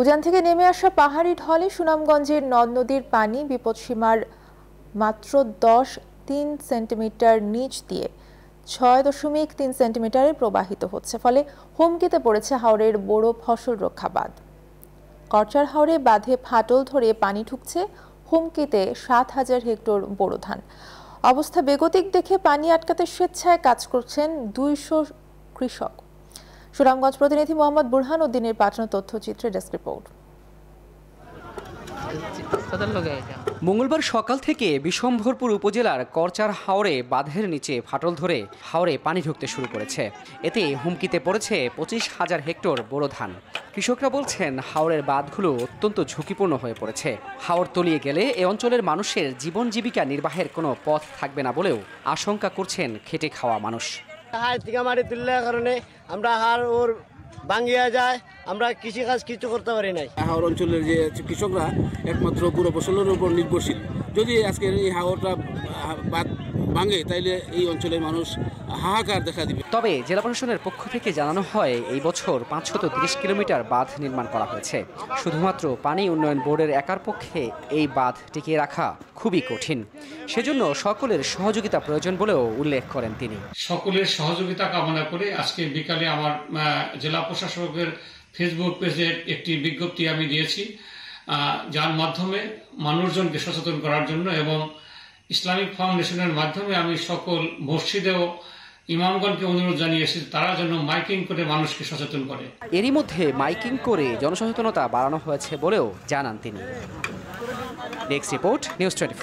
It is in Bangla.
উজান থেকে নেমে আসা পাহাড়ি ঢলে সুনামগঞ্জের নদ নদীর পানি বিপদসীমার মাত্র দশ তিন সেন্টিমিটার নিচ দিয়ে ছয় দশমিক তিন সেন্টিমিটারে প্রবাহিত হচ্ছে। ফলে হুমকিতে পড়েছে হাওড়ের বড় ফসল রক্ষা বাঁধ। করচার হাওড়ে বাঁধে ফাটল ধরে পানি ঢুকছে, হুমকিতে সাত হাজার হেক্টর বোরো ধান। অবস্থা বেগতিক দেখে পানি আটকাতে স্বেচ্ছায় কাজ করছেন দুইশো কৃষক। সুনামগঞ্জ প্রতিনিধি মোহাম্মদ বুরহান উদ্দিনের পাঠানো তথ্যচিত্রে ডেস্ক রিপোর্ট। মঙ্গলবার সকাল থেকে বিশম্ভরপুর উপজেলার করচার হাওড়ে বাঁধের নিচে ফাটল ধরে হাওড়ে পানি ঢুকতে শুরু করেছে। এতে হুমকিতে পড়েছে পঁচিশ হাজার হেক্টর বোরো ধান। কৃষকরা বলছেন হাওড়ের বাঁধগুলো অত্যন্ত ঝুঁকিপূর্ণ হয়ে পড়েছে। হাওড় তলিয়ে গেলে এ অঞ্চলের মানুষের জীবন জীবিকা নির্বাহের কোনো পথ থাকবে না বলেও আশঙ্কা করছেন খেটে খাওয়া মানুষ। হাড় টিকা মারি তুললে কারণে আমরা হাড় ওর ভাঙ্গিয়া যায়, আমরা কৃষিকাজ কিছু করতে পারি নাই। হাওড় অঞ্চলের যে কৃষকরা একমাত্র পুরো ফসলের উপর নির্ভরশীল। যদি আজকের এই হাওড়টা বাদ ভাঙে তাইলে এই অঞ্চলের মানুষ হাহাকার দেখা দিবে। তবে জেলা প্রশাসনের পক্ষ থেকে জানানো হয় এই বছর পাঁচশত তিরিশ কিলোমিটার বাঁধ নির্মাণ করা হয়েছে। শুধুমাত্র পানি উন্নয়ন বোর্ডের একার পক্ষে এই বাঁধ টিকিয়ে রাখা খুবই কঠিন। সেজন্য সকলের সহযোগিতা প্রয়োজন বলেও উল্লেখ করেন তিনি। সকলের সহযোগিতা কামনা করে আজকে বিকালে আমার জেলা প্রশাসকের ফেসবুক পেজে একটি বিজ্ঞপ্তি আমি দিয়েছি যার মাধ্যমে মানুষজনকে সচেতন করার জন্য এবং ইসলামিক ফাউন্ডেশনের মাধ্যমে আমি সকল মসজিদেও ইমামগণকে অনুরোধ জানিয়েছি তারা যেন মাইকিং করে মানুষকে সচেতন করে। এরই মধ্যে মাইকিং করে জনসচেতনতা বাড়ানো হয়েছে বলেও জানান তিনি। Desk report, news twenty